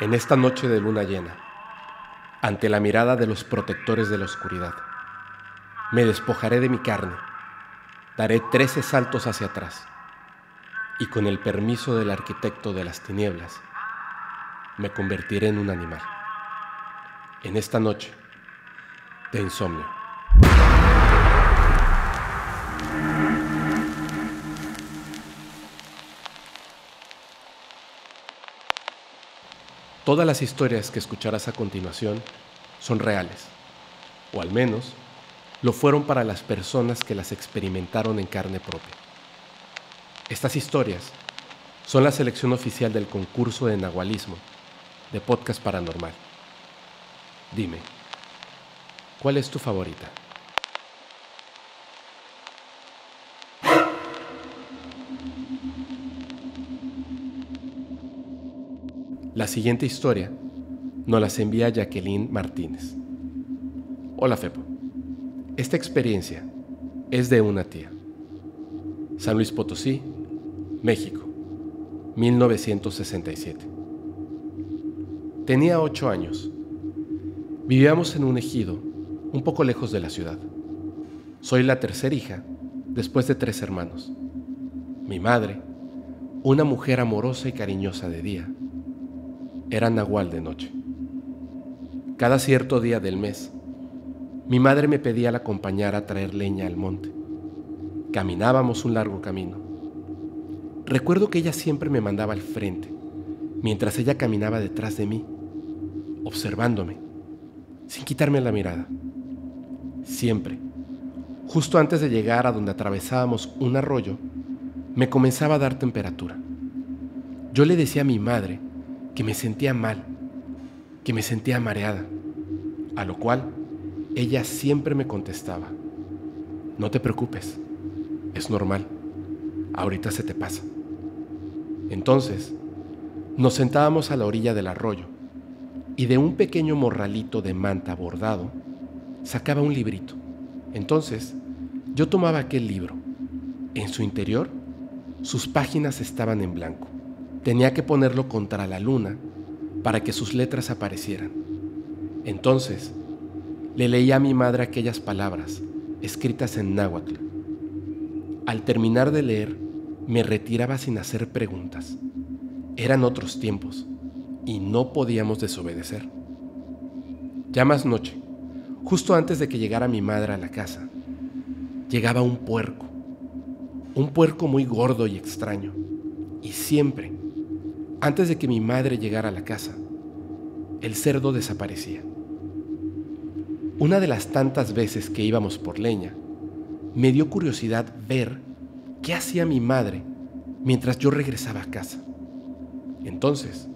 En esta noche de luna llena, ante la mirada de los protectores de la oscuridad, me despojaré de mi carne, daré trece saltos hacia atrás y con el permiso del arquitecto de las tinieblas, me convertiré en un animal. En esta noche de insomnio. Todas las historias que escucharás a continuación son reales, o al menos lo fueron para las personas que las experimentaron en carne propia. Estas historias son la selección oficial del concurso de Nahualismo de Podcast Paranormal. Dime, ¿cuál es tu favorita? La siguiente historia nos las envía Jacqueline Martínez. Hola Fepo. Esta experiencia es de una tía. San Luis Potosí, México, 1967. Tenía ocho años. Vivíamos en un ejido, un poco lejos de la ciudad. Soy la tercera hija, después de tres hermanos. Mi madre, una mujer amorosa y cariñosa de día, era nahual de noche. Cada cierto día del mes, mi madre me pedía la acompañara a traer leña al monte. Caminábamos un largo camino. Recuerdo que ella siempre me mandaba al frente, mientras ella caminaba detrás de mí, observándome, sin quitarme la mirada. Siempre, justo antes de llegar a donde atravesábamos un arroyo, me comenzaba a dar temperatura. Yo le decía a mi madre que me sentía mal, que me sentía mareada, a lo cual ella siempre me contestaba, no te preocupes, es normal, ahorita se te pasa. Entonces, nos sentábamos a la orilla del arroyo y de un pequeño morralito de manta bordado sacaba un librito. Entonces, yo tomaba aquel libro. En su interior, sus páginas estaban en blanco. Tenía que ponerlo contra la luna para que sus letras aparecieran. Entonces, le leía a mi madre aquellas palabras, escritas en náhuatl. Al terminar de leer, me retiraba sin hacer preguntas. Eran otros tiempos y no podíamos desobedecer. Ya más noche, justo antes de que llegara mi madre a la casa, llegaba un puerco, un puerco muy gordo y extraño, y siempre, antes de que mi madre llegara a la casa, el cerdo desaparecía. Una de las tantas veces que íbamos por leña, me dio curiosidad ver qué hacía mi madre mientras yo regresaba a casa. Entonces,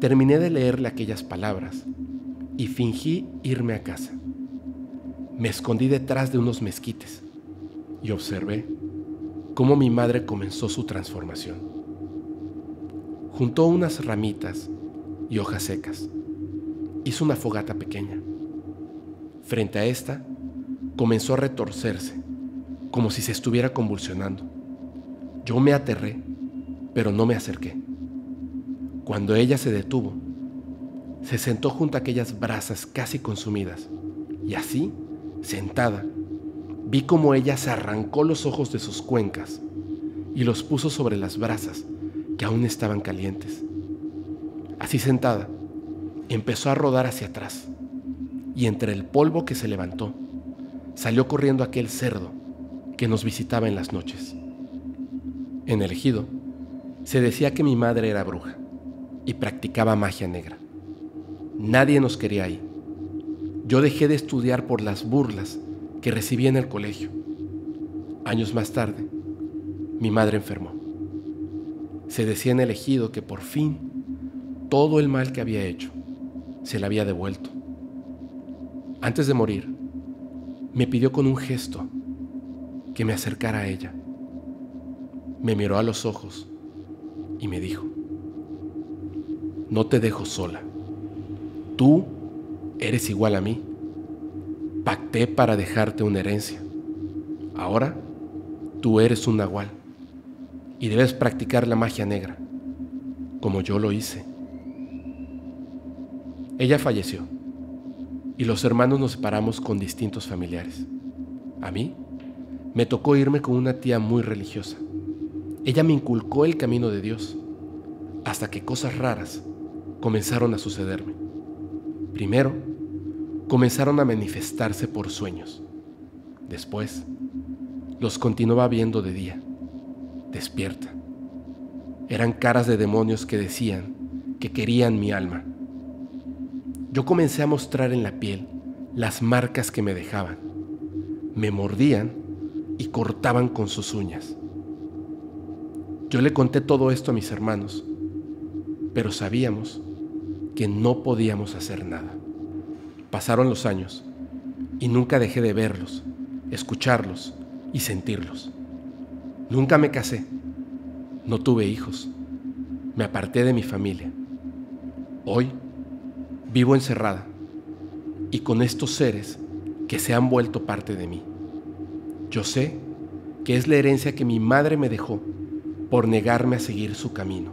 terminé de leerle aquellas palabras y fingí irme a casa. Me escondí detrás de unos mezquites y observé cómo mi madre comenzó su transformación. Juntó unas ramitas y hojas secas. Hizo una fogata pequeña. Frente a esta, comenzó a retorcerse, como si se estuviera convulsionando. Yo me aterré, pero no me acerqué. Cuando ella se detuvo, se sentó junto a aquellas brasas casi consumidas, y así, sentada, vi como ella se arrancó los ojos de sus cuencas y los puso sobre las brasas que aún estaban calientes. Así sentada, empezó a rodar hacia atrás y entre el polvo que se levantó, salió corriendo aquel cerdo que nos visitaba en las noches. En el ejido, se decía que mi madre era bruja y practicaba magia negra. Nadie nos quería ahí. Yo dejé de estudiar por las burlas que recibí en el colegio. Años más tarde, mi madre enfermó. Se decía en el ejido que por fin todo el mal que había hecho se le había devuelto. Antes de morir, me pidió con un gesto que me acercara a ella. Me miró a los ojos y me dijo, no te dejo sola. Tú eres igual a mí. Pacté para dejarte una herencia. Ahora tú eres un nahual y debes practicar la magia negra, como yo lo hice Ella falleció y los hermanos nos separamos con distintos familiares. A mí me tocó irme con una tía muy religiosa. Ella me inculcó el camino de Dios hasta que cosas raras comenzaron a sucederme. Primero, comenzaron a manifestarse por sueños. Después, los continuaba viendo de día, despierta. Eran caras de demonios que decían que querían mi alma. Yo comencé a mostrar en la piel las marcas que me dejaban. Me mordían y cortaban con sus uñas. Yo le conté todo esto a mis hermanos, pero sabíamos que no podíamos hacer nada. Pasaron los años y nunca dejé de verlos, escucharlos y sentirlos. Nunca me casé, no tuve hijos, me aparté de mi familia. Hoy vivo encerrada y con estos seres que se han vuelto parte de mí. Yo sé que es la herencia que mi madre me dejó por negarme a seguir su camino.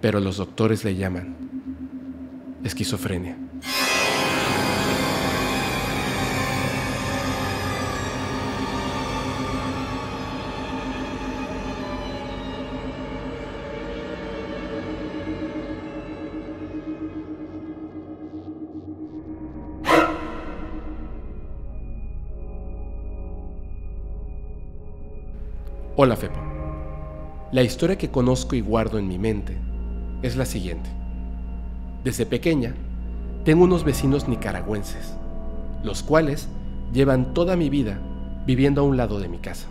Pero los doctores le llaman esquizofrenia. Hola Fepo. La historia que conozco y guardo en mi mente es la siguiente. Desde pequeña, tengo unos vecinos nicaragüenses, los cuales llevan toda mi vida viviendo a un lado de mi casa.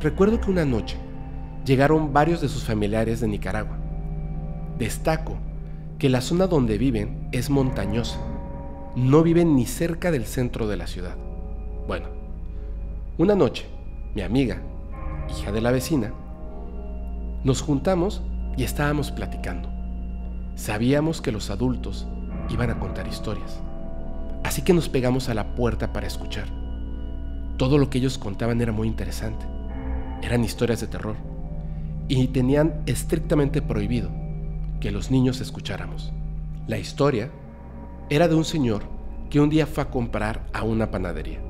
Recuerdo que una noche llegaron varios de sus familiares de Nicaragua. Destaco que la zona donde viven es montañosa. No viven ni cerca del centro de la ciudad. Bueno, una noche, mi amiga, hija de la vecina, nos juntamos y estábamos platicando. Sabíamos que los adultos iban a contar historias, así que nos pegamos a la puerta para escuchar. Todo lo que ellos contaban era muy interesante. Eran historias de terror y tenían estrictamente prohibido que los niños escucháramos. La historia era de un señor que un día fue a comprar a una panadería.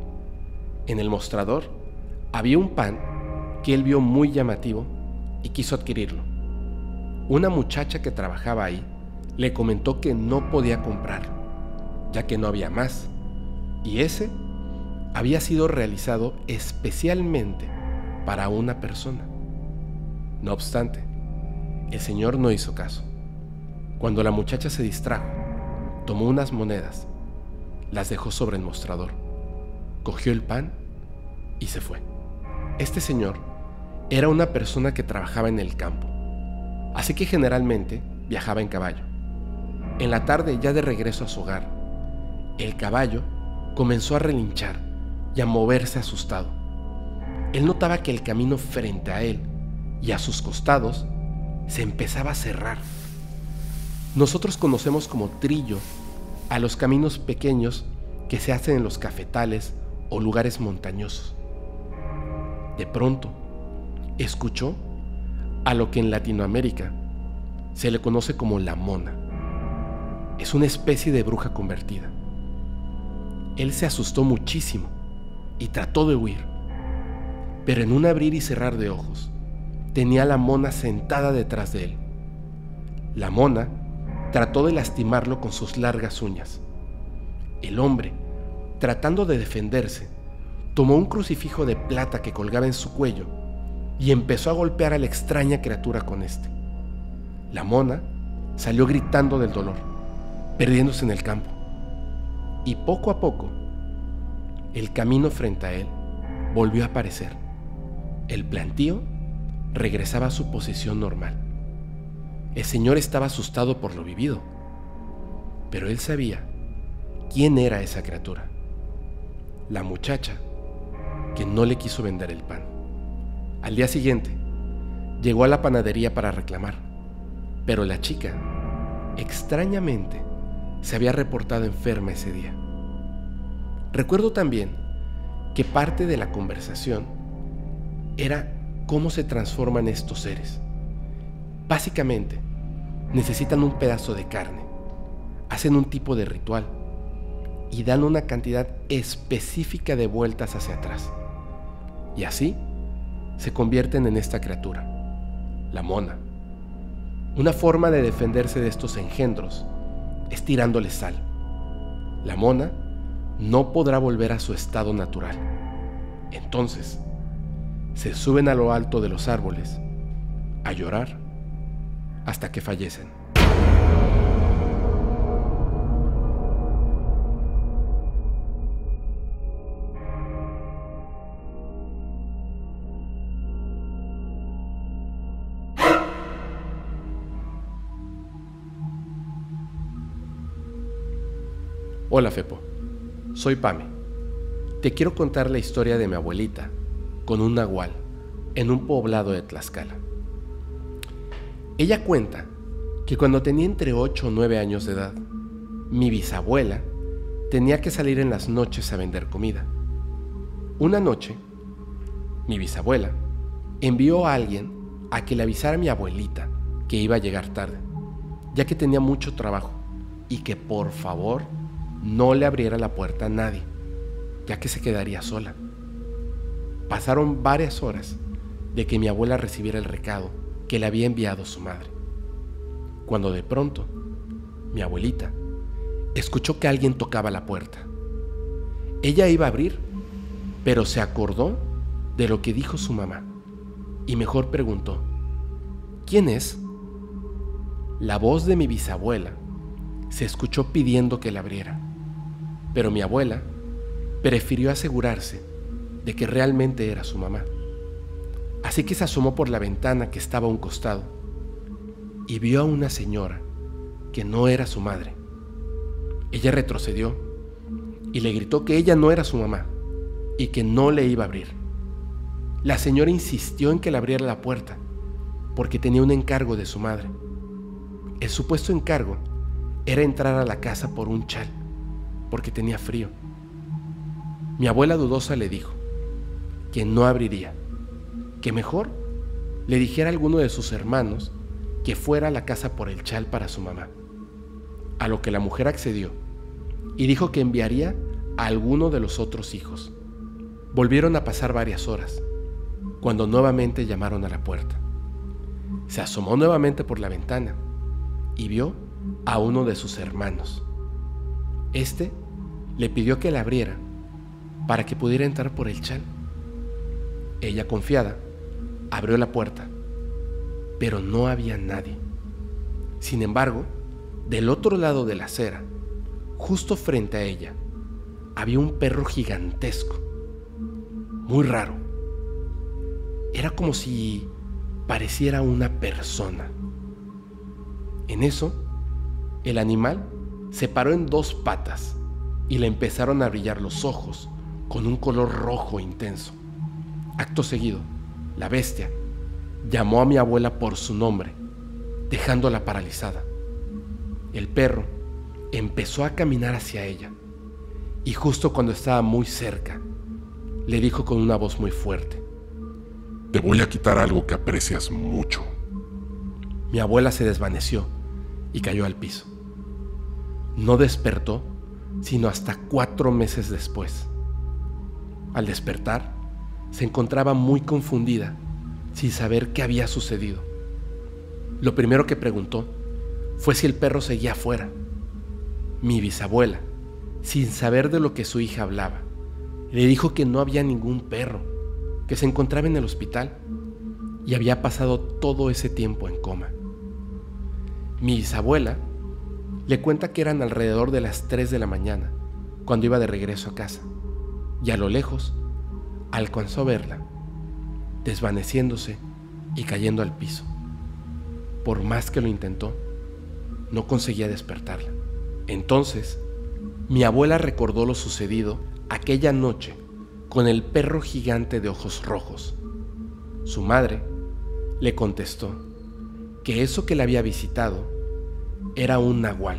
En el mostrador había un pan que él vio muy llamativo y quiso adquirirlo. Una muchacha que trabajaba ahí le comentó que no podía comprarlo, ya que no había más, y ese había sido realizado especialmente para una persona. No obstante, el señor no hizo caso. Cuando la muchacha se distrajo, tomó unas monedas, las dejó sobre el mostrador, cogió el pan y se fue. Este señor era una persona que trabajaba en el campo, así que generalmente viajaba en caballo. En la tarde, ya de regreso a su hogar, el caballo comenzó a relinchar y a moverse asustado. Él notaba que el camino frente a él y a sus costados se empezaba a cerrar. Nosotros conocemos como trillo a los caminos pequeños que se hacen en los cafetales o lugares montañosos. De pronto, escuchó a lo que en Latinoamérica se le conoce como la mona. Es una especie de bruja convertida. Él se asustó muchísimo y trató de huir, pero en un abrir y cerrar de ojos tenía a la mona sentada detrás de él. La mona trató de lastimarlo con sus largas uñas. El hombre, tratando de defenderse, tomó un crucifijo de plata que colgaba en su cuello y empezó a golpear a la extraña criatura con este. La mona salió gritando del dolor, perdiéndose en el campo. Y poco a poco, el camino frente a él volvió a aparecer. El plantío regresaba a su posición normal. El señor estaba asustado por lo vivido, pero él sabía quién era esa criatura. La muchacha que no le quiso vender el pan. Al día siguiente, llegó a la panadería para reclamar, pero la chica, extrañamente, se había reportado enferma ese día. Recuerdo también que parte de la conversación era cómo se transforman estos seres. Básicamente, necesitan un pedazo de carne hacen un tipo de ritual y dan una cantidad específica de vueltas hacia atrás. Y así se convierten en esta criatura, la mona. Una forma de defenderse de estos engendros es tirándole sal. La mona no podrá volver a su estado natural. Entonces, se suben a lo alto de los árboles a llorar hasta que fallecen. Hola Fepo, soy Pame. Te quiero contar la historia de mi abuelita con un nahual en un poblado de Tlaxcala. Ella cuenta que cuando tenía entre 8 o 9 años de edad, mi bisabuela tenía que salir en las noches a vender comida. Una noche, mi bisabuela envió a alguien a que le avisara a mi abuelita que iba a llegar tarde, ya que tenía mucho trabajo y que por favor no le abriera la puerta a nadie, ya que se quedaría sola. Pasaron varias horas de que mi abuela recibiera el recado que le había enviado su madre, cuando de pronto mi abuelita escuchó que alguien tocaba la puerta. Ella iba a abrir, pero se acordó de lo que dijo su mamá y mejor preguntó, ¿quién es? La voz de mi bisabuela se escuchó pidiendo que la abriera. Pero mi abuela prefirió asegurarse de que realmente era su mamá. Así que se asomó por la ventana que estaba a un costado y vio a una señora que no era su madre. Ella retrocedió y le gritó que ella no era su mamá y que no le iba a abrir. La señora insistió en que le abriera la puerta porque tenía un encargo de su madre. El supuesto encargo era entrar a la casa por un chal porque tenía frío. Mi abuela dudosa le dijo que no abriría, que mejor le dijera a alguno de sus hermanos que fuera a la casa por el chal para su mamá. A lo que la mujer accedió y dijo que enviaría a alguno de los otros hijos. Volvieron a pasar varias horas, cuando nuevamente llamaron a la puerta. Se asomó nuevamente por la ventana y vio a uno de sus hermanos. Este le pidió que la abriera para que pudiera entrar por el chal. Ella, confiada, abrió la puerta, pero no había nadie. Sin embargo, del otro lado de la acera, justo frente a ella, había un perro gigantesco, muy raro. Era como si pareciera una persona. En eso, el animal se paró en dos patas y le empezaron a brillar los ojos con un color rojo intenso. Acto seguido, la bestia llamó a mi abuela por su nombre, dejándola paralizada. El perro empezó a caminar hacia ella y justo cuando estaba muy cerca, le dijo con una voz muy fuerte, Te voy a quitar algo que aprecias mucho. Mi abuela se desvaneció y cayó al piso. No despertó sino hasta cuatro meses después. Al despertar, se encontraba muy confundida, sin saber qué había sucedido. Lo primero que preguntó fue si el perro seguía afuera. Mi bisabuela, sin saber de lo que su hija hablaba, le dijo que no había ningún perro, que se encontraba en el hospital y había pasado todo ese tiempo en coma. Mi bisabuela le cuenta que eran alrededor de las 3 de la mañana, cuando iba de regreso a casa, y a lo lejos alcanzó a verla, desvaneciéndose y cayendo al piso. Por más que lo intentó, no conseguía despertarla. Entonces, mi abuela recordó lo sucedido aquella noche con el perro gigante de ojos rojos. Su madre le contestó que eso que la había visitado era un nahual.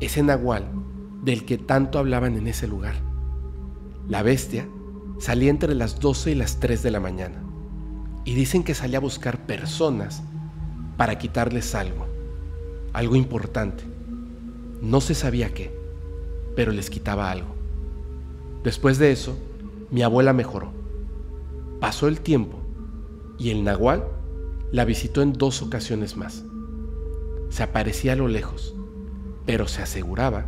Ese nahual del que tanto hablaban en ese lugar. La bestia salía entre las 12 y las 3 de la mañana y dicen que salía a buscar personas para quitarles algo, algo importante. No se sabía qué, pero les quitaba algo. Después de eso, mi abuela mejoró. Pasó el tiempo y el nahual la visitó en dos ocasiones más. Se aparecía a lo lejos, pero se aseguraba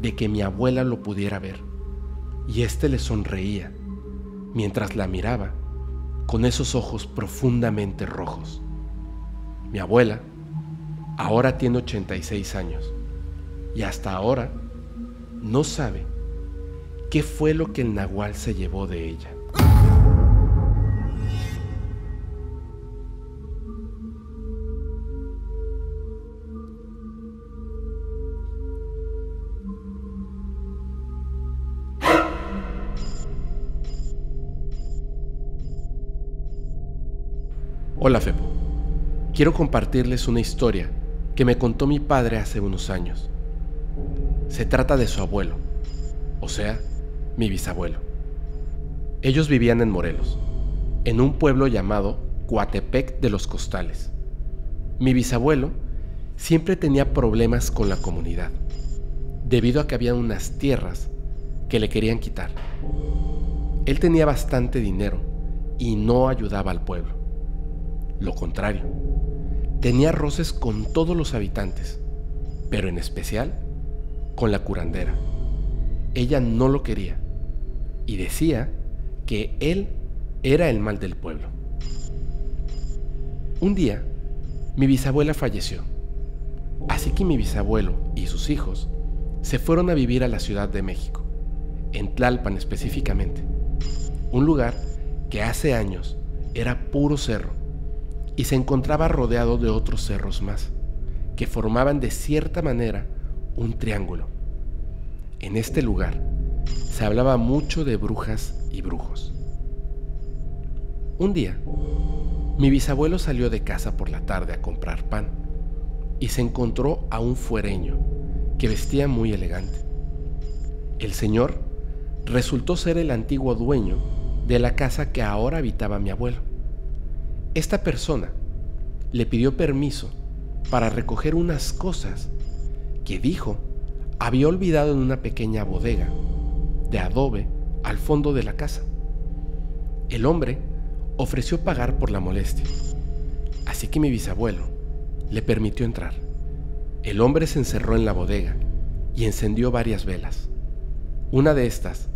de que mi abuela lo pudiera ver, y éste le sonreía mientras la miraba con esos ojos profundamente rojos. Mi abuela ahora tiene 86 años y hasta ahora no sabe qué fue lo que el nahual se llevó de ella. Hola Fepo, quiero compartirles una historia que me contó mi padre hace unos años. Se trata de su abuelo, o sea, mi bisabuelo. Ellos vivían en Morelos, en un pueblo llamado Coatepec de los Costales. Mi bisabuelo siempre tenía problemas con la comunidad, debido a que había unas tierras que le querían quitar. Él tenía bastante dinero y no ayudaba al pueblo. Lo contrario, tenía roces con todos los habitantes, pero en especial con la curandera. Ella no lo quería y decía que él era el mal del pueblo. Un día, mi bisabuela falleció, así que mi bisabuelo y sus hijos se fueron a vivir a la Ciudad de México, en Tlalpan específicamente, un lugar que hace años era puro cerro y se encontraba rodeado de otros cerros más, que formaban de cierta manera un triángulo. En este lugar se hablaba mucho de brujas y brujos. Un día, mi bisabuelo salió de casa por la tarde a comprar pan y se encontró a un fuereño que vestía muy elegante. El señor resultó ser el antiguo dueño de la casa que ahora habitaba mi abuelo. Esta persona le pidió permiso para recoger unas cosas que dijo había olvidado en una pequeña bodega de adobe al fondo de la casa. El hombre ofreció pagar por la molestia, así que mi bisabuelo le permitió entrar. El hombre se encerró en la bodega y encendió varias velas. Una de estas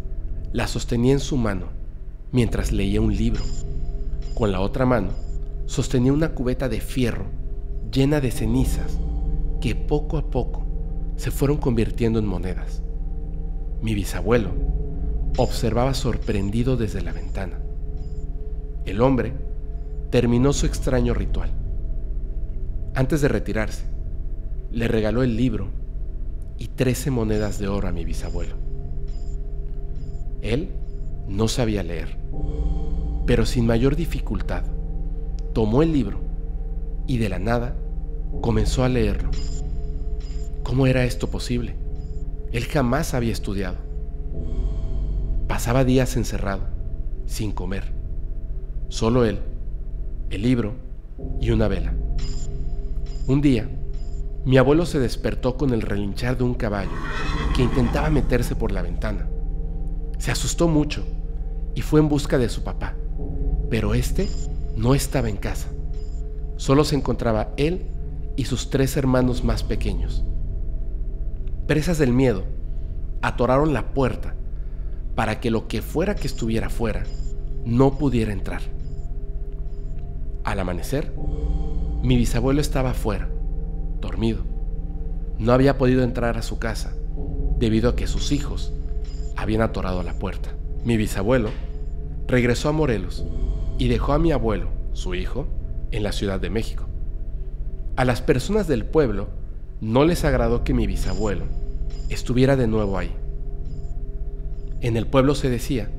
la sostenía en su mano mientras leía un libro. Con la otra mano sostenía una cubeta de fierro llena de cenizas que poco a poco se fueron convirtiendo en monedas. Mi bisabuelo observaba sorprendido desde la ventana. El hombre terminó su extraño ritual. Antes de retirarse, le regaló el libro y trece monedas de oro a mi bisabuelo. Él no sabía leer, pero sin mayor dificultad tomó el libro y de la nada comenzó a leerlo. ¿Cómo era esto posible? Él jamás había estudiado. Pasaba días encerrado, sin comer. Solo él, el libro y una vela. Un día, mi abuelo se despertó con el relinchar de un caballo que intentaba meterse por la ventana. Se asustó mucho y fue en busca de su papá, pero este no estaba en casa. Solo se encontraba él y sus tres hermanos más pequeños. Presas del miedo, atoraron la puerta para que lo que fuera que estuviera fuera no pudiera entrar. Al amanecer, mi bisabuelo estaba afuera, dormido. No había podido entrar a su casa debido a que sus hijos habían atorado la puerta. Mi bisabuelo regresó a Morelos y dejó a mi abuelo, su hijo, en la Ciudad de México. A las personas del pueblo no les agradó que mi bisabuelo estuviera de nuevo ahí. En el pueblo se decía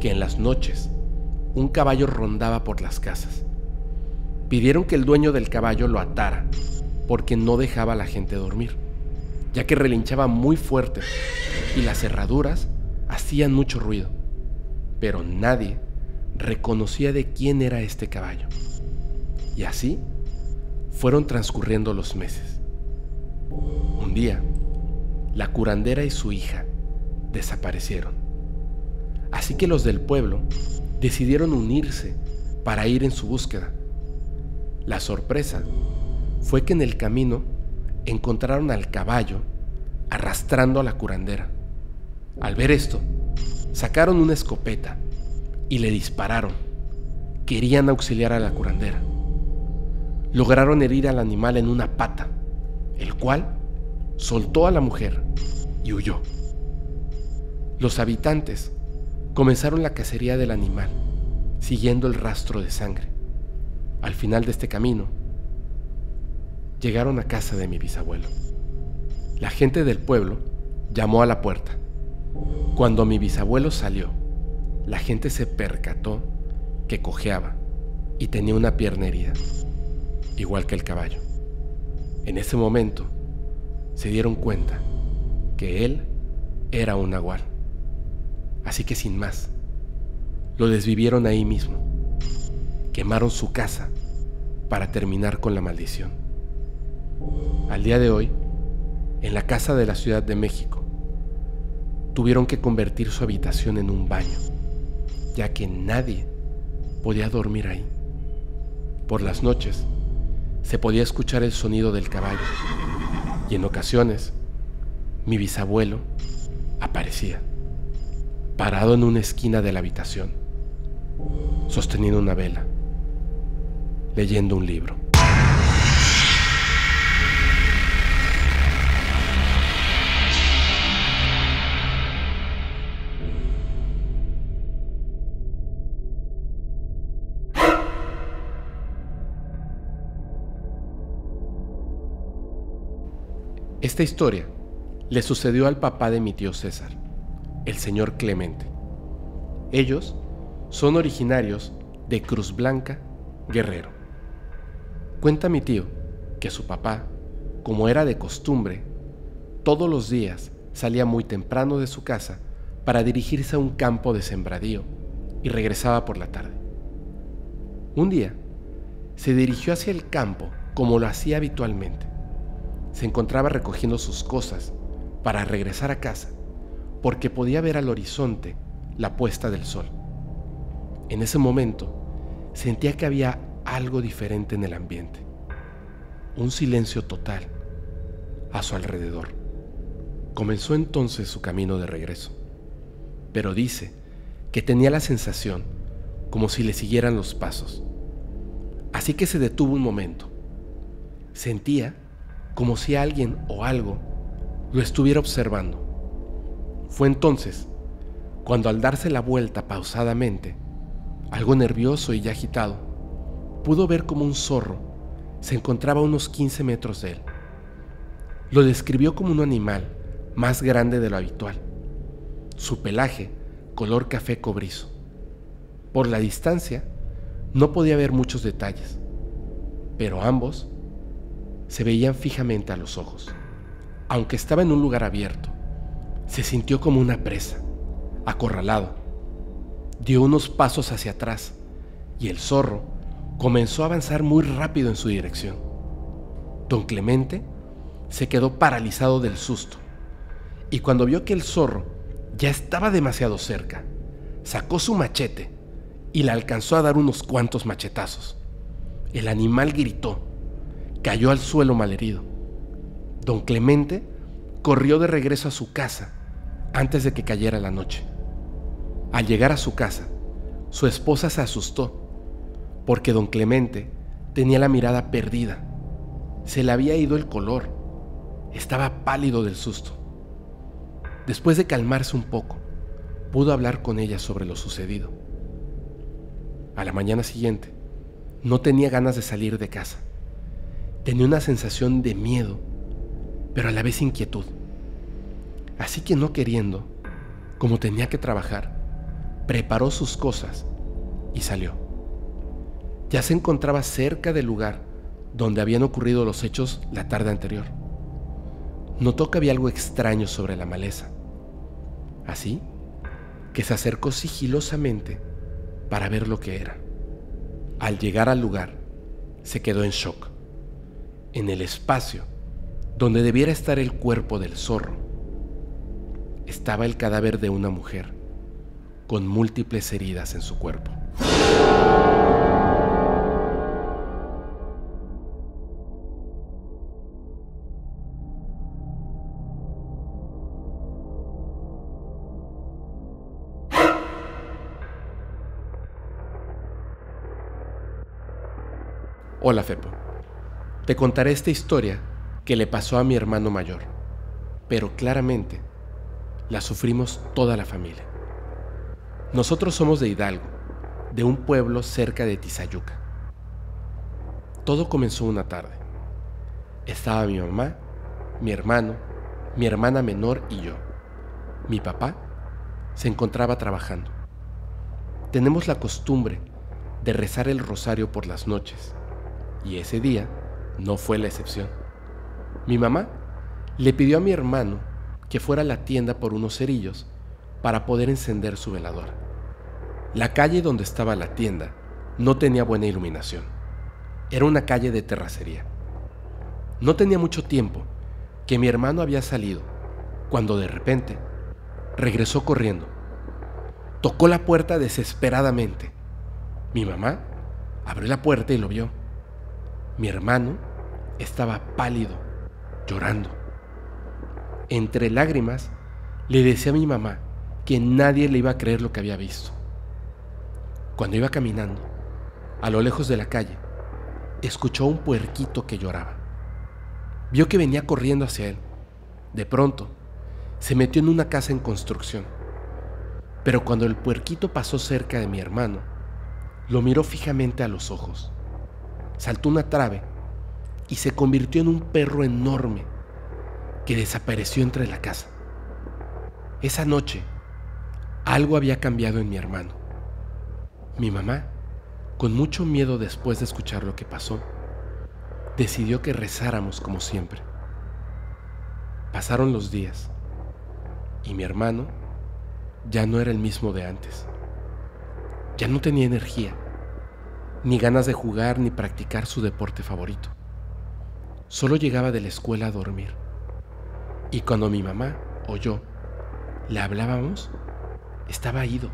que en las noches un caballo rondaba por las casas. Pidieron que el dueño del caballo lo atara porque no dejaba a la gente dormir, ya que relinchaba muy fuerte y las cerraduras hacían mucho ruido. Pero nadie reconocía de quién era este caballo. Y así fueron transcurriendo los meses. Un día, la curandera y su hija desaparecieron. Así que los del pueblo decidieron unirse para ir en su búsqueda. La sorpresa fue que en el camino encontraron al caballo arrastrando a la curandera. Al ver esto, sacaron una escopeta y le dispararon. Querían auxiliar a la curandera. Lograron herir al animal en una pata, el cual soltó a la mujer y huyó. Los habitantes comenzaron la cacería del animal, siguiendo el rastro de sangre. Al final de este camino, llegaron a casa de mi bisabuelo. La gente del pueblo llamó a la puerta. Cuando mi bisabuelo salió, la gente se percató que cojeaba y tenía una pierna herida, igual que el caballo. En ese momento se dieron cuenta que él era un nahual. Así que sin más, lo desvivieron ahí mismo. Quemaron su casa para terminar con la maldición. Al día de hoy, en la casa de la Ciudad de México, tuvieron que convertir su habitación en un baño, ya que nadie podía dormir ahí. Por las noches se podía escuchar el sonido del caballo y en ocasiones mi bisabuelo aparecía parado en una esquina de la habitación, sosteniendo una vela, leyendo un libro. Esta historia le sucedió al papá de mi tío César el señor Clemente. Ellos son originarios de Cruz Blanca, Guerrero. Cuenta mi tío que su papá, como era de costumbre, todos los días salía muy temprano de su casa para dirigirse a un campo de sembradío y regresaba por la tarde. Un día, se dirigió hacia el campo como lo hacía habitualmente. Se encontraba recogiendo sus cosas para regresar a casa porque podía ver al horizonte la puesta del sol. En ese momento sentía que había algo diferente en el ambiente, un silencio total a su alrededor. Comenzó entonces su camino de regreso, pero dice que tenía la sensación como si le siguieran los pasos. Así que se detuvo un momento. Sentía como si alguien o algo lo estuviera observando fue entonces cuando al darse la vuelta pausadamente, algo nervioso y ya agitado, pudo ver como un zorro se encontraba a unos 15 metros de él. Lo describió como un animal más grande de lo habitual. Su pelaje color café cobrizo. Por la distancia no podía ver muchos detalles, pero ambos se veían fijamente a los ojos, aunque estaba en un lugar abierto se sintió como una presa, acorralado. Dio unos pasos hacia atrás y el zorro comenzó a avanzar muy rápido en su dirección. Don Clemente se quedó paralizado del susto y cuando vio que el zorro ya estaba demasiado cerca, sacó su machete y le alcanzó a dar unos cuantos machetazos. El animal gritó, cayó al suelo malherido. Don Clemente corrió de regreso a su casa antes de que cayera la noche. Al llegar a su casa, su esposa se asustó porque don Clemente tenía la mirada perdida. Se le había ido el color. Estaba pálido del susto. Después de calmarse un poco, pudo hablar con ella sobre lo sucedido. A la mañana siguiente, no tenía ganas de salir de casa. Tenía una sensación de miedo, pero a la vez inquietud. Así que no queriendo, como tenía que trabajar, preparó sus cosas y salió. Ya se encontraba cerca del lugar donde habían ocurrido los hechos la tarde anterior. Notó que había algo extraño sobre la maleza. Así que se acercó sigilosamente para ver lo que era. Al llegar al lugar, se quedó en shock. En el espacio donde debiera estar el cuerpo del zorro, estaba el cadáver de una mujer con múltiples heridas en su cuerpo. Hola Fepo, te contaré esta historia que le pasó a mi hermano mayor, pero claramente la sufrimos toda la familia. Nosotros somos de Hidalgo, de un pueblo cerca de Tizayuca. Todo comenzó una tarde. Estaba mi mamá, mi hermano, mi hermana menor y yo. Mi papá se encontraba trabajando. Tenemos la costumbre de rezar el rosario por las noches y ese día no fue la excepción. Mi mamá le pidió a mi hermano que fuera a la tienda por unos cerillos para poder encender su velador. La calle donde estaba la tienda no tenía buena iluminación. Era una calle de terracería. No tenía mucho tiempo que mi hermano había salido cuando de repente regresó corriendo. Tocó la puerta desesperadamente. Mi mamá abrió la puerta y lo vio. Mi hermano estaba pálido, llorando. Entre lágrimas, le decía a mi mamá que nadie le iba a creer lo que había visto. Cuando iba caminando, a lo lejos de la calle, escuchó a un puerquito que lloraba. Vio que venía corriendo hacia él. De pronto, se metió en una casa en construcción. Pero cuando el puerquito pasó cerca de mi hermano, lo miró fijamente a los ojos saltó una trave y se convirtió en un perro enorme que desapareció entre la casa. Esa noche, algo había cambiado en mi hermano. Mi mamá, con mucho miedo después de escuchar lo que pasó, decidió que rezáramos como siempre. Pasaron los días y mi hermano ya no era el mismo de antes. Ya no tenía energía ni ganas de jugar ni practicar su deporte favorito. Solo llegaba de la escuela a dormir. Y cuando mi mamá o yo le hablábamos, estaba ido,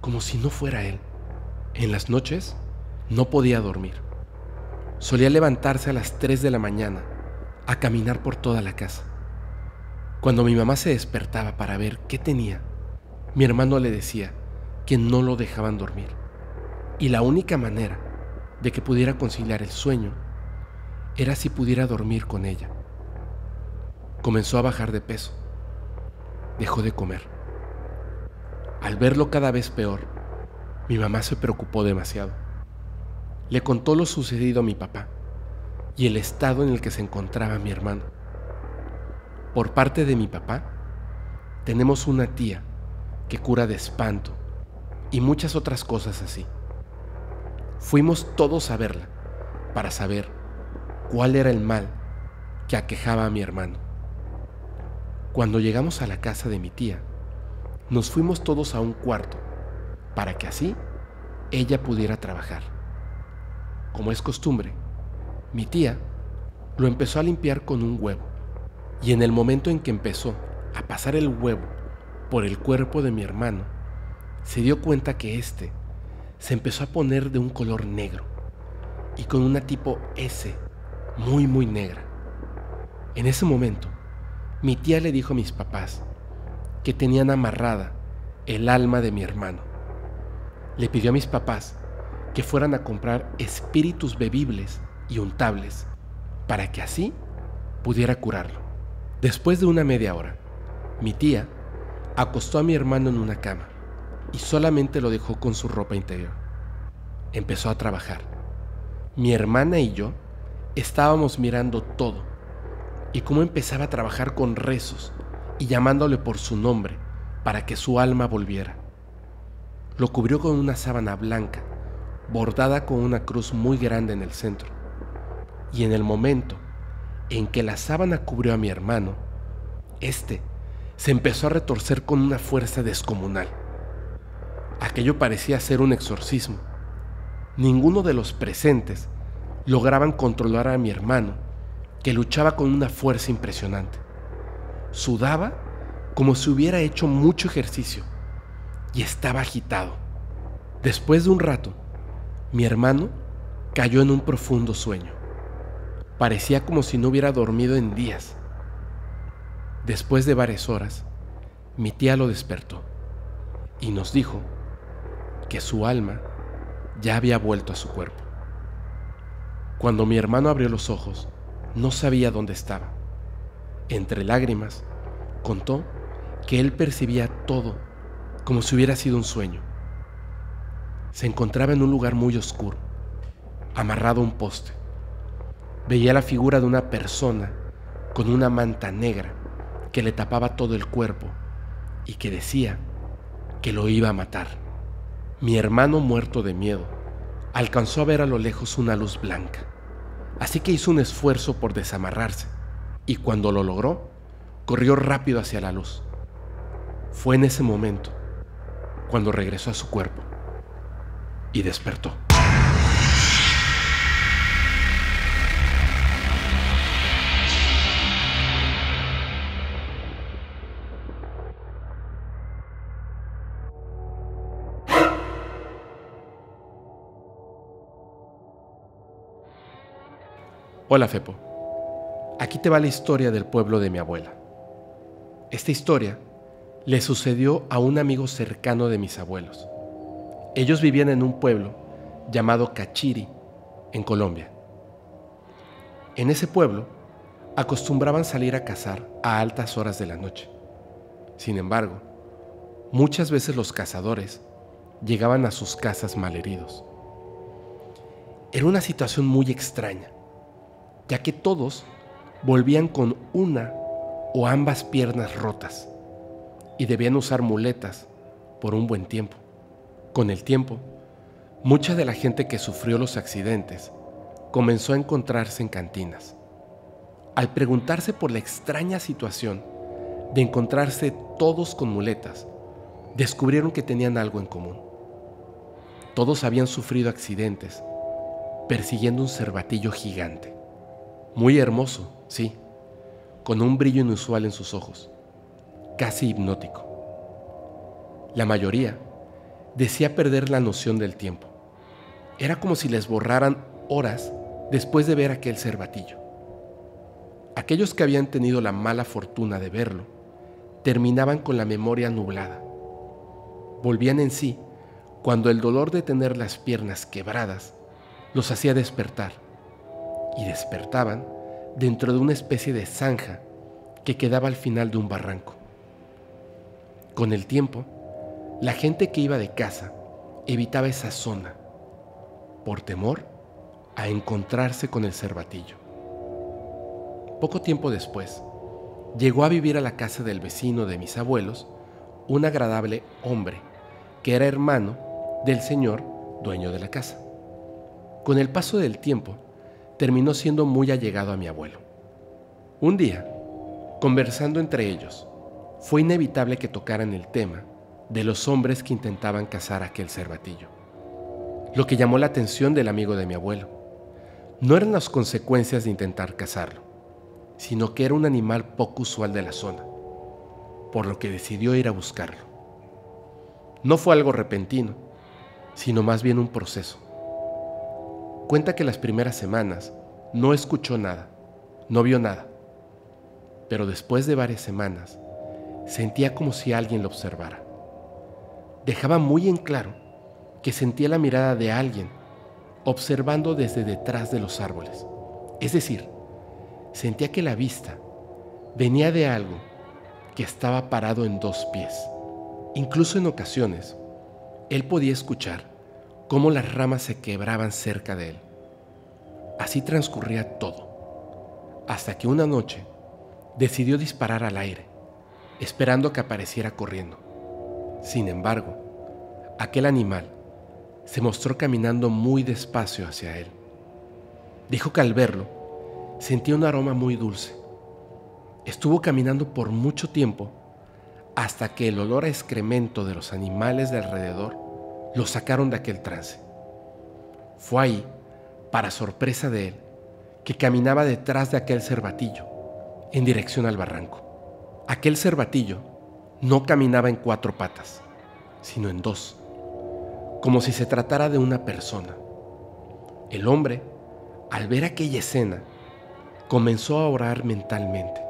como si no fuera él. En las noches no podía dormir. Solía levantarse a las 3 de la mañana a caminar por toda la casa. Cuando mi mamá se despertaba para ver qué tenía, mi hermano le decía que no lo dejaban dormir y la única manera de que pudiera conciliar el sueño era si pudiera dormir con ella. Comenzó a bajar de peso. Dejó de comer. Al verlo cada vez peor, mi mamá se preocupó demasiado. Le contó lo sucedido a mi papá y el estado en el que se encontraba mi hermano. Por parte de mi papá, tenemos una tía que cura de espanto y muchas otras cosas así. Fuimos todos a verla para saber cuál era el mal que aquejaba a mi hermano. Cuando llegamos a la casa de mi tía, nos fuimos todos a un cuarto para que así ella pudiera trabajar. Como es costumbre, mi tía lo empezó a limpiar con un huevo y en el momento en que empezó a pasar el huevo por el cuerpo de mi hermano, se dio cuenta que éste se empezó a poner de un color negro y con una tipo S muy muy negra. En ese momento, mi tía le dijo a mis papás que tenían amarrada el alma de mi hermano. Le pidió a mis papás que fueran a comprar espíritus bebibles y untables para que así pudiera curarlo. Después de una media hora, mi tía acostó a mi hermano en una cama y solamente lo dejó con su ropa interior. Empezó a trabajar. Mi hermana y yo estábamos mirando todo y cómo empezaba a trabajar con rezos y llamándole por su nombre para que su alma volviera. Lo cubrió con una sábana blanca, bordada con una cruz muy grande en el centro. Y en el momento en que la sábana cubrió a mi hermano, este se empezó a retorcer con una fuerza descomunal. Aquello parecía ser un exorcismo. Ninguno de los presentes lograban controlar a mi hermano, que luchaba con una fuerza impresionante. Sudaba como si hubiera hecho mucho ejercicio y estaba agitado. Después de un rato, mi hermano cayó en un profundo sueño. Parecía como si no hubiera dormido en días. Después de varias horas, mi tía lo despertó y nos dijo que su alma ya había vuelto a su cuerpo. Cuando mi hermano abrió los ojos, no sabía dónde estaba. Entre lágrimas, contó que él percibía todo como si hubiera sido un sueño. Se encontraba en un lugar muy oscuro, amarrado a un poste. Veía la figura de una persona con una manta negra que le tapaba todo el cuerpo y que decía que lo iba a matar. Mi hermano muerto de miedo alcanzó a ver a lo lejos una luz blanca, así que hizo un esfuerzo por desamarrarse y cuando lo logró, corrió rápido hacia la luz. Fue en ese momento cuando regresó a su cuerpo y despertó. Hola Fepo, aquí te va la historia del pueblo de mi abuela. Esta historia le sucedió a un amigo cercano de mis abuelos. Ellos vivían en un pueblo llamado Cachiri, en Colombia. En ese pueblo acostumbraban salir a cazar a altas horas de la noche. Sin embargo, muchas veces los cazadores llegaban a sus casas malheridos. Era una situación muy extraña, ya que todos volvían con una o ambas piernas rotas y debían usar muletas por un buen tiempo. Con el tiempo, mucha de la gente que sufrió los accidentes comenzó a encontrarse en cantinas. Al preguntarse por la extraña situación de encontrarse todos con muletas, descubrieron que tenían algo en común. Todos habían sufrido accidentes persiguiendo un cervatillo gigante. Muy hermoso, sí, con un brillo inusual en sus ojos casi hipnótico. La mayoría decía perder la noción del tiempo. Era como si les borraran horas después de ver aquel cervatillo. Aquellos que habían tenido la mala fortuna de verlo terminaban con la memoria nublada. Volvían en sí cuando el dolor de tener las piernas quebradas los hacía despertar y despertaban dentro de una especie de zanja que quedaba al final de un barranco. Con el tiempo, la gente que iba de casa evitaba esa zona por temor a encontrarse con el cervatillo. Poco tiempo después, llegó a vivir a la casa del vecino de mis abuelos un agradable hombre que era hermano del señor dueño de la casa. Con el paso del tiempo, terminó siendo muy allegado a mi abuelo. Un día, conversando entre ellos, fue inevitable que tocaran el tema de los hombres que intentaban cazar aquel cervatillo. Lo que llamó la atención del amigo de mi abuelo no eran las consecuencias de intentar cazarlo, sino que era un animal poco usual de la zona, por lo que decidió ir a buscarlo. No fue algo repentino, sino más bien un proceso. Cuenta que las primeras semanas no escuchó nada, no vio nada, pero después de varias semanas Sentía como si alguien lo observara. Dejaba muy en claro que sentía la mirada de alguien observando desde detrás de los árboles. Es decir, sentía que la vista venía de algo que estaba parado en dos pies. Incluso en ocasiones, él podía escuchar cómo las ramas se quebraban cerca de él. Así transcurría todo, hasta que una noche decidió disparar al aire esperando que apareciera corriendo. Sin embargo, aquel animal se mostró caminando muy despacio hacia él. Dijo que al verlo sentía un aroma muy dulce. Estuvo caminando por mucho tiempo hasta que el olor a excremento de los animales de alrededor lo sacaron de aquel trance. Fue ahí, para sorpresa de él, que caminaba detrás de aquel cervatillo, en dirección al barranco. Aquel cervatillo no caminaba en cuatro patas, sino en dos, como si se tratara de una persona. El hombre, al ver aquella escena, comenzó a orar mentalmente.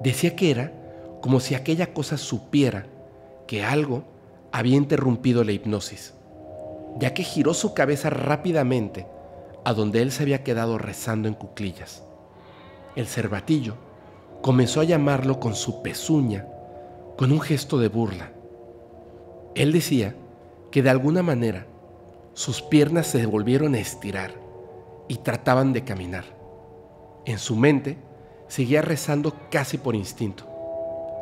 Decía que era como si aquella cosa supiera que algo había interrumpido la hipnosis, ya que giró su cabeza rápidamente a donde él se había quedado rezando en cuclillas. El cervatillo comenzó a llamarlo con su pezuña, con un gesto de burla. Él decía que de alguna manera sus piernas se volvieron a estirar y trataban de caminar. En su mente seguía rezando casi por instinto.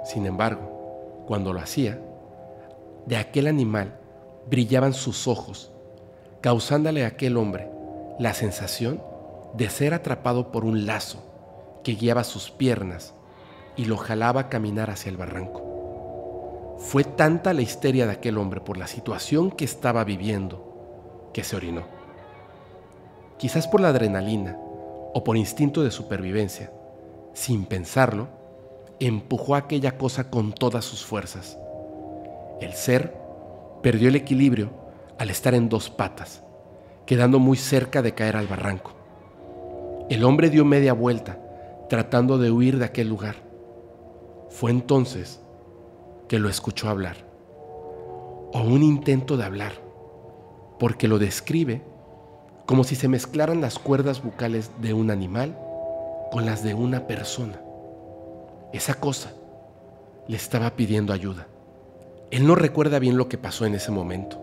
Sin embargo, cuando lo hacía, de aquel animal brillaban sus ojos, causándole a aquel hombre la sensación de ser atrapado por un lazo que guiaba sus piernas y lo jalaba a caminar hacia el barranco. Fue tanta la histeria de aquel hombre por la situación que estaba viviendo que se orinó. Quizás por la adrenalina o por instinto de supervivencia, sin pensarlo, empujó aquella cosa con todas sus fuerzas. El ser perdió el equilibrio al estar en dos patas, quedando muy cerca de caer al barranco. El hombre dio media vuelta, tratando de huir de aquel lugar. Fue entonces que lo escuchó hablar, o un intento de hablar, porque lo describe como si se mezclaran las cuerdas bucales de un animal con las de una persona. Esa cosa le estaba pidiendo ayuda. Él no recuerda bien lo que pasó en ese momento.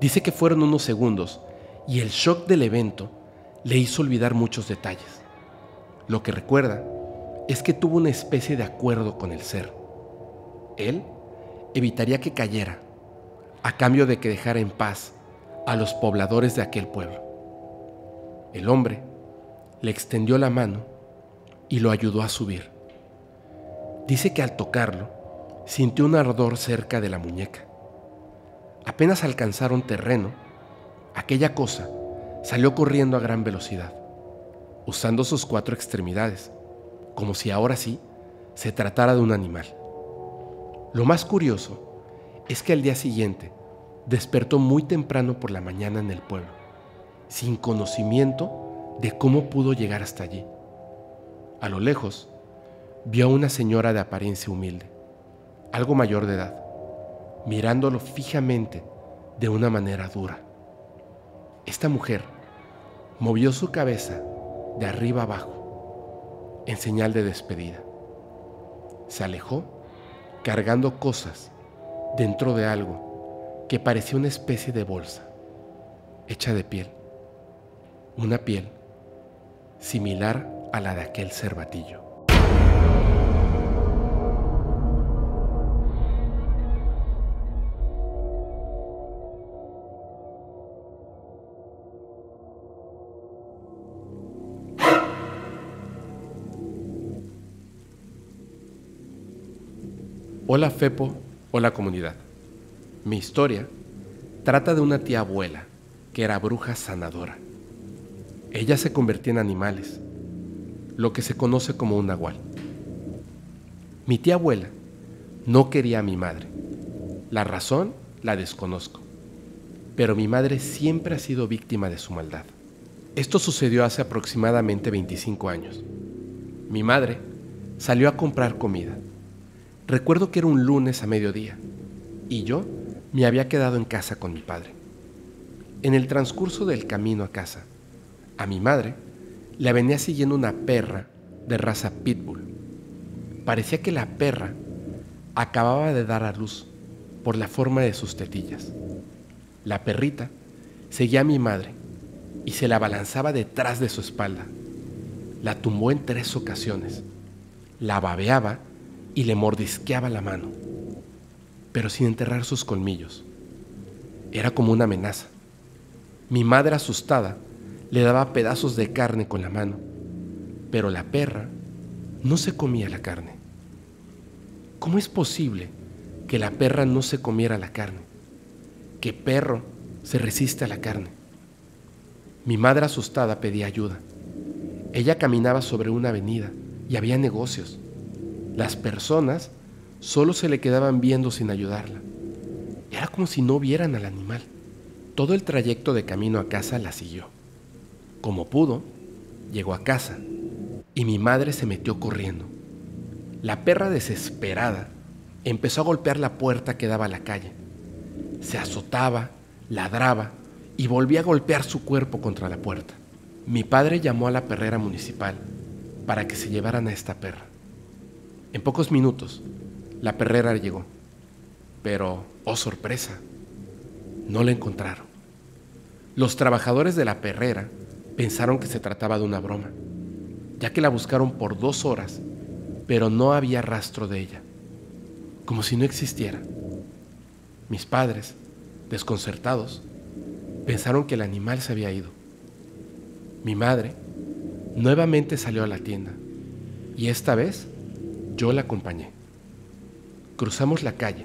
Dice que fueron unos segundos y el shock del evento le hizo olvidar muchos detalles. Lo que recuerda es que tuvo una especie de acuerdo con el ser. Él evitaría que cayera a cambio de que dejara en paz a los pobladores de aquel pueblo. El hombre le extendió la mano y lo ayudó a subir. Dice que al tocarlo, sintió un ardor cerca de la muñeca. Apenas alcanzaron terreno, aquella cosa salió corriendo a gran velocidad, usando sus cuatro extremidades, como si ahora sí se tratara de un animal. Lo más curioso es que al día siguiente despertó muy temprano por la mañana en el pueblo, sin conocimiento de cómo pudo llegar hasta allí. A lo lejos, vio a una señora de apariencia humilde, algo mayor de edad, mirándolo fijamente de una manera dura. Esta mujer movió su cabeza de arriba abajo en señal de despedida. Se alejó cargando cosas dentro de algo que parecía una especie de bolsa hecha de piel, una piel similar a la de aquel cervatillo. Hola Fepo, hola comunidad. Mi historia trata de una tía abuela que era bruja sanadora. Ella se convertía en animales lo que se conoce como un nahual. Mi tía abuela no quería a mi madre. La razón la desconozco, pero mi madre siempre ha sido víctima de su maldad. Esto sucedió hace aproximadamente 25 años. Mi madre salió a comprar comida. Recuerdo que era un lunes a mediodía y yo me había quedado en casa con mi padre. En el transcurso del camino a casa, a mi madre la venía siguiendo una perra de raza pitbull. Parecía que la perra acababa de dar a luz por la forma de sus tetillas. La perrita seguía a mi madre y se la abalanzaba detrás de su espalda. La tumbó en tres ocasiones, la babeaba y le mordisqueaba la mano, pero sin enterrar sus colmillos. Era como una amenaza. Mi madre asustada le daba pedazos de carne con la mano, pero la perra no se comía la carne. ¿Cómo es posible que la perra no se comiera la carne? ¿Qué perro se resiste a la carne? Mi madre asustada pedía ayuda. Ella caminaba sobre una avenida y había negocios. Las personas solo se le quedaban viendo sin ayudarla. Era como si no vieran al animal. Todo el trayecto de camino a casa la siguió. Como pudo, llegó a casa y mi madre se metió corriendo. La perra desesperada empezó a golpear la puerta que daba a la calle. Se azotaba, ladraba y volvía a golpear su cuerpo contra la puerta. Mi padre llamó a la perrera municipal para que se llevaran a esta perra. En pocos minutos, la perrera llegó, pero, oh sorpresa, no la encontraron. Los trabajadores de la perrera pensaron que se trataba de una broma, ya que la buscaron por dos horas, pero no había rastro de ella, como si no existiera. Mis padres, desconcertados, pensaron que el animal se había ido. Mi madre nuevamente salió a la tienda y esta vez yo la acompañé. Cruzamos la calle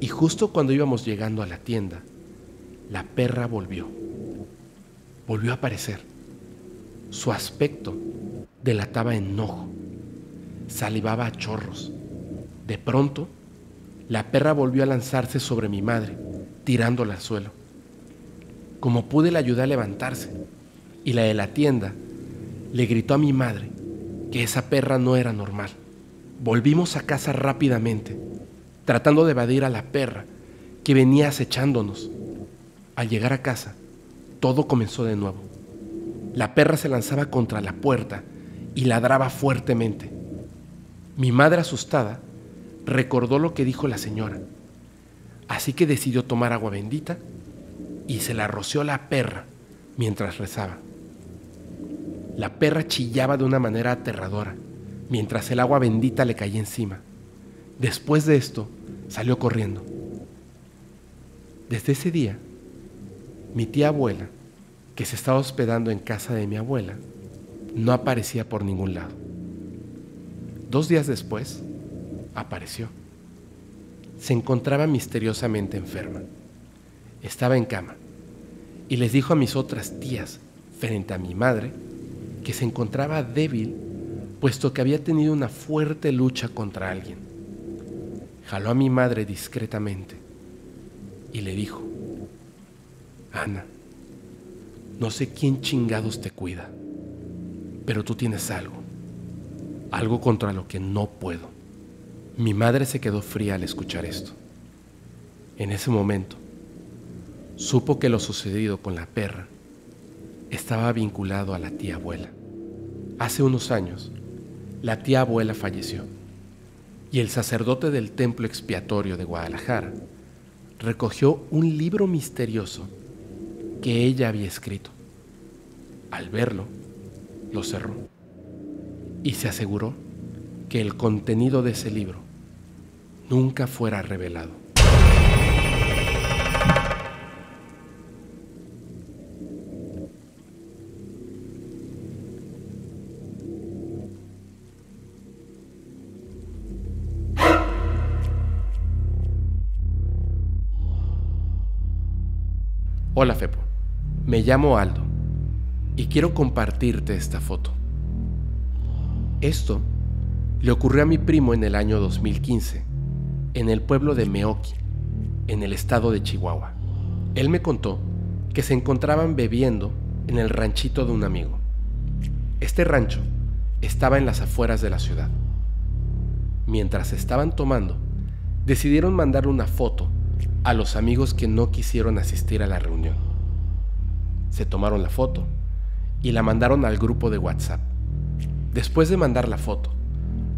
y justo cuando íbamos llegando a la tienda, la perra volvió. Volvió a aparecer. Su aspecto delataba enojo. Salivaba a chorros. De pronto, la perra volvió a lanzarse sobre mi madre, tirándola al suelo. Como pude la ayudé a levantarse y la de la tienda le gritó a mi madre que esa perra no era normal. Volvimos a casa rápidamente, tratando de evadir a la perra que venía acechándonos. Al llegar a casa, todo comenzó de nuevo. La perra se lanzaba contra la puerta y ladraba fuertemente. Mi madre asustada recordó lo que dijo la señora, así que decidió tomar agua bendita y se la roció la perra mientras rezaba. La perra chillaba de una manera aterradora mientras el agua bendita le caía encima. Después de esto, salió corriendo. Desde ese día, mi tía abuela, que se estaba hospedando en casa de mi abuela, no aparecía por ningún lado. Dos días después, apareció. Se encontraba misteriosamente enferma. Estaba en cama y les dijo a mis otras tías, frente a mi madre, que se encontraba débil puesto que había tenido una fuerte lucha contra alguien. Jaló a mi madre discretamente y le dijo, Ana, no sé quién chingados te cuida, pero tú tienes algo, algo contra lo que no puedo. Mi madre se quedó fría al escuchar esto. En ese momento, supo que lo sucedido con la perra estaba vinculado a la tía abuela. Hace unos años, la tía abuela falleció y el sacerdote del templo expiatorio de Guadalajara recogió un libro misterioso que ella había escrito. Al verlo, lo cerró y se aseguró que el contenido de ese libro nunca fuera revelado. Hola Fepo, me llamo Aldo y quiero compartirte esta foto. Esto le ocurrió a mi primo en el año 2015, en el pueblo de Meoki, en el estado de Chihuahua. Él me contó que se encontraban bebiendo en el ranchito de un amigo. Este rancho estaba en las afueras de la ciudad. Mientras estaban tomando, decidieron mandar una foto a los amigos que no quisieron asistir a la reunión. Se tomaron la foto y la mandaron al grupo de WhatsApp. Después de mandar la foto,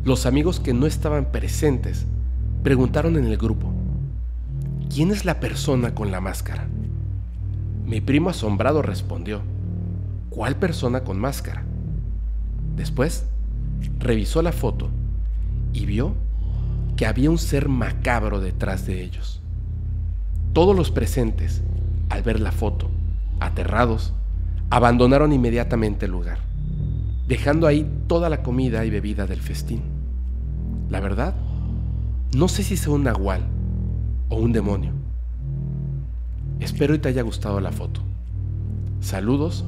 los amigos que no estaban presentes preguntaron en el grupo, ¿quién es la persona con la máscara? Mi primo asombrado respondió, ¿cuál persona con máscara? Después, revisó la foto y vio que había un ser macabro detrás de ellos. Todos los presentes, al ver la foto, aterrados, abandonaron inmediatamente el lugar, dejando ahí toda la comida y bebida del festín. La verdad, no sé si sea un nahual o un demonio. Espero y te haya gustado la foto. Saludos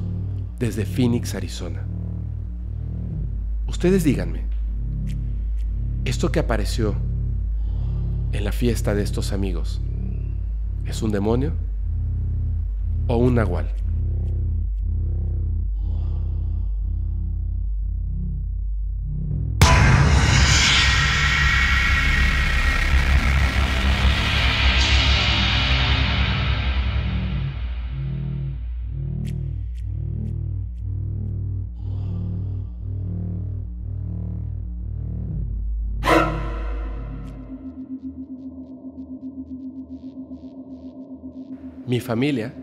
desde Phoenix, Arizona. Ustedes díganme, ¿esto que apareció en la fiesta de estos amigos? ¿Es un demonio o un nahual? Mi familia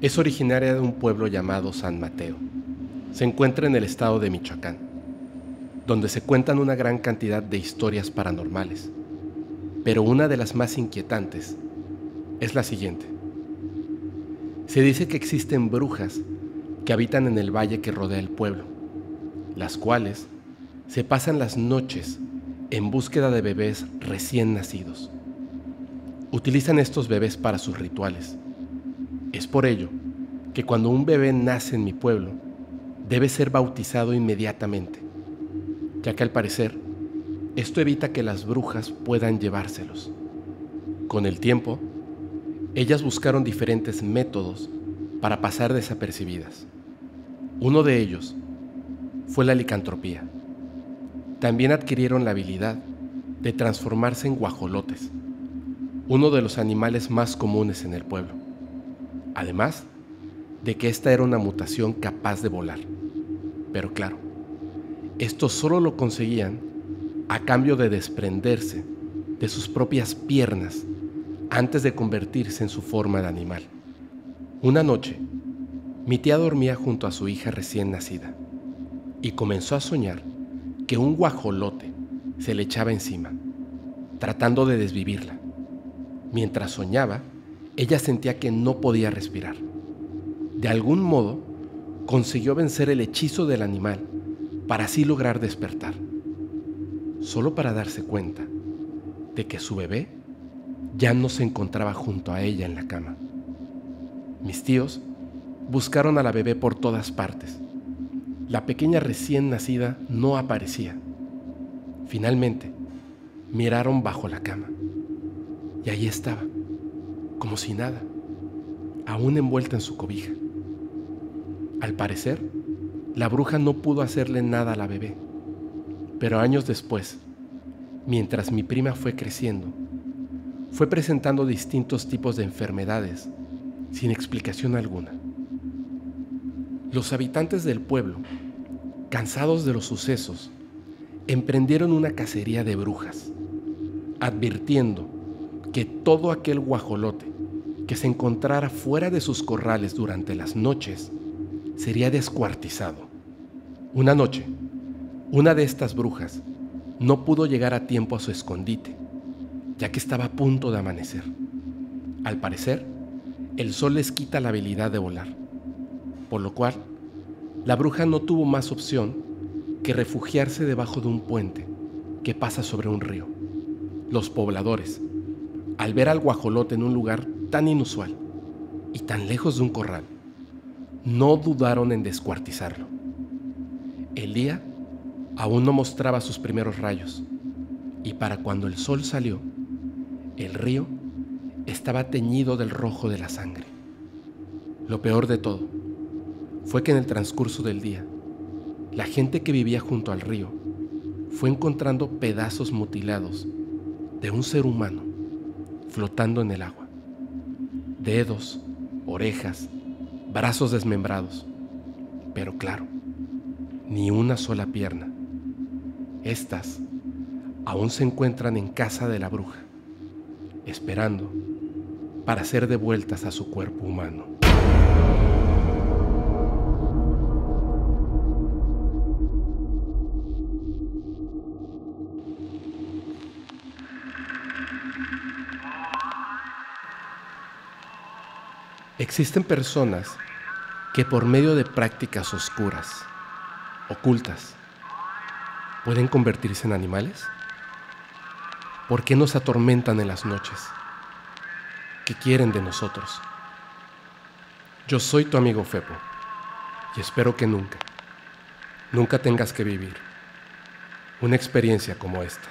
es originaria de un pueblo llamado San Mateo. Se encuentra en el estado de Michoacán, donde se cuentan una gran cantidad de historias paranormales. Pero una de las más inquietantes es la siguiente. Se dice que existen brujas que habitan en el valle que rodea el pueblo, las cuales se pasan las noches en búsqueda de bebés recién nacidos. Utilizan estos bebés para sus rituales es por ello que cuando un bebé nace en mi pueblo, debe ser bautizado inmediatamente, ya que al parecer esto evita que las brujas puedan llevárselos. Con el tiempo, ellas buscaron diferentes métodos para pasar desapercibidas. Uno de ellos fue la licantropía. También adquirieron la habilidad de transformarse en guajolotes, uno de los animales más comunes en el pueblo además de que esta era una mutación capaz de volar. Pero claro, esto solo lo conseguían a cambio de desprenderse de sus propias piernas antes de convertirse en su forma de animal. Una noche, mi tía dormía junto a su hija recién nacida y comenzó a soñar que un guajolote se le echaba encima, tratando de desvivirla. Mientras soñaba, ella sentía que no podía respirar. De algún modo, consiguió vencer el hechizo del animal para así lograr despertar, solo para darse cuenta de que su bebé ya no se encontraba junto a ella en la cama. Mis tíos buscaron a la bebé por todas partes. La pequeña recién nacida no aparecía. Finalmente, miraron bajo la cama y ahí estaba como si nada, aún envuelta en su cobija. Al parecer, la bruja no pudo hacerle nada a la bebé, pero años después, mientras mi prima fue creciendo, fue presentando distintos tipos de enfermedades sin explicación alguna. Los habitantes del pueblo, cansados de los sucesos, emprendieron una cacería de brujas, advirtiendo que todo aquel guajolote que se encontrara fuera de sus corrales durante las noches sería descuartizado. Una noche, una de estas brujas no pudo llegar a tiempo a su escondite, ya que estaba a punto de amanecer. Al parecer, el sol les quita la habilidad de volar, por lo cual la bruja no tuvo más opción que refugiarse debajo de un puente que pasa sobre un río. Los pobladores, al ver al guajolote en un lugar tan inusual y tan lejos de un corral, no dudaron en descuartizarlo. El día aún no mostraba sus primeros rayos y para cuando el sol salió, el río estaba teñido del rojo de la sangre. Lo peor de todo fue que en el transcurso del día, la gente que vivía junto al río fue encontrando pedazos mutilados de un ser humano flotando en el agua. Dedos, orejas, brazos desmembrados. Pero claro, ni una sola pierna. Estas aún se encuentran en casa de la bruja, esperando para ser devueltas a su cuerpo humano. Existen personas que por medio de prácticas oscuras, ocultas, pueden convertirse en animales. ¿Por qué nos atormentan en las noches? ¿Qué quieren de nosotros? Yo soy tu amigo Fepo y espero que nunca, nunca tengas que vivir una experiencia como esta.